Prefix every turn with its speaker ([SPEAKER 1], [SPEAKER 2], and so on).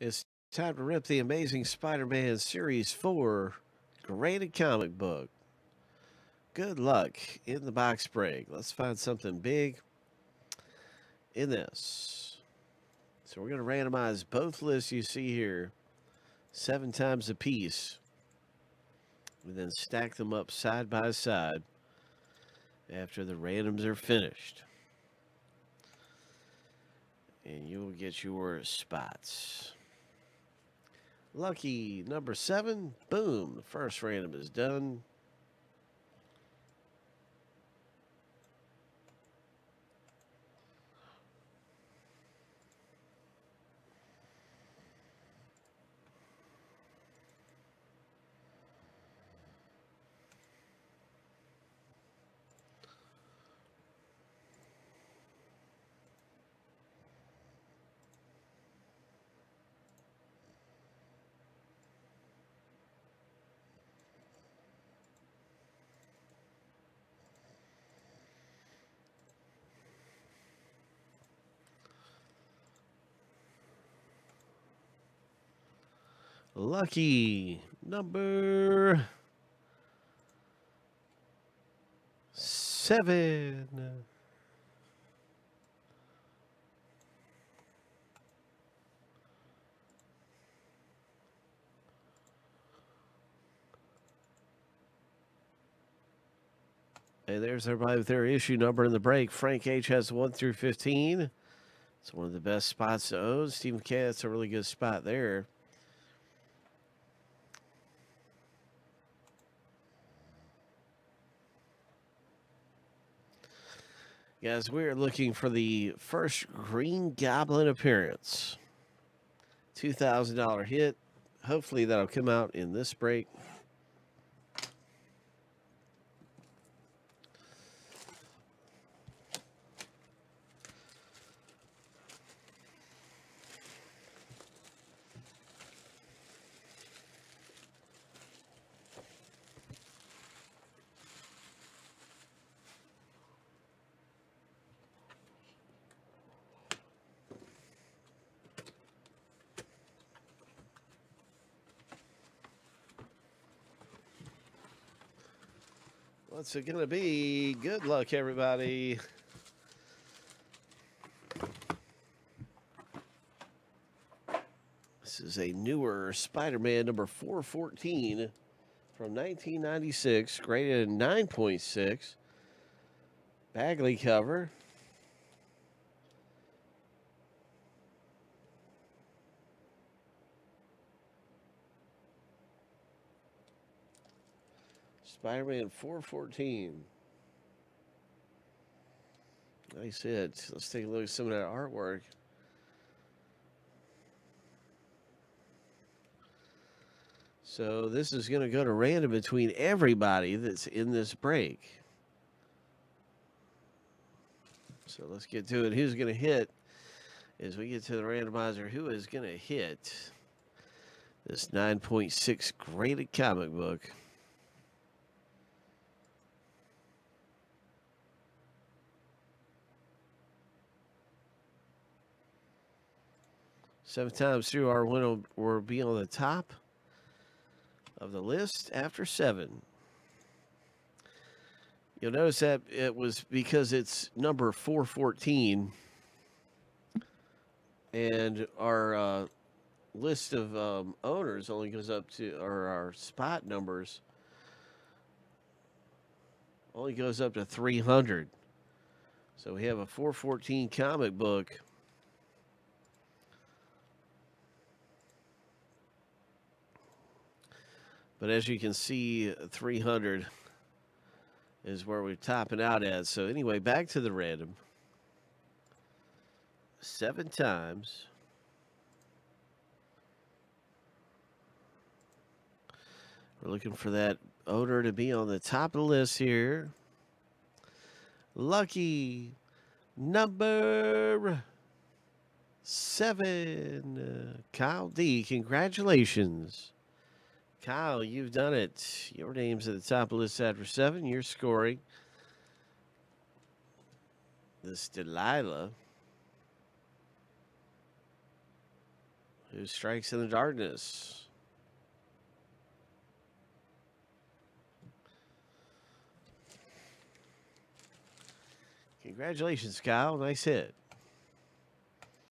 [SPEAKER 1] It's time to rip the Amazing Spider Man Series 4 graded comic book. Good luck in the box break. Let's find something big in this. So we're going to randomize both lists you see here seven times a piece. And then stack them up side by side after the randoms are finished. And you will get your spots. Lucky number seven. Boom. The first random is done. Lucky number seven. Hey, there's everybody with their issue number in the break. Frank H has 1 through 15. It's one of the best spots to own. Stephen K, that's a really good spot there. Guys, we are looking for the first Green Goblin appearance. $2,000 hit. Hopefully that'll come out in this break. What's it going to be? Good luck, everybody. This is a newer Spider Man number 414 from 1996, graded 9.6. Bagley cover. Spider-Man 414. Nice hit. Let's take a look at some of that artwork. So this is going to go to random between everybody that's in this break. So let's get to it. Who's going to hit as we get to the randomizer? Who is going to hit this 9.6 graded comic book? Seven times through, our winner will be on the top of the list after seven. You'll notice that it was because it's number 414 and our uh, list of um, owners only goes up to, or our spot numbers only goes up to 300. So we have a 414 comic book But as you can see, 300 is where we're topping out at. So anyway, back to the random. Seven times. We're looking for that odor to be on the top of the list here. Lucky number seven. Uh, Kyle D, congratulations. Kyle, you've done it. Your name's at the top of the list after seven. You're scoring. This Delilah. Who strikes in the darkness? Congratulations, Kyle. Nice hit.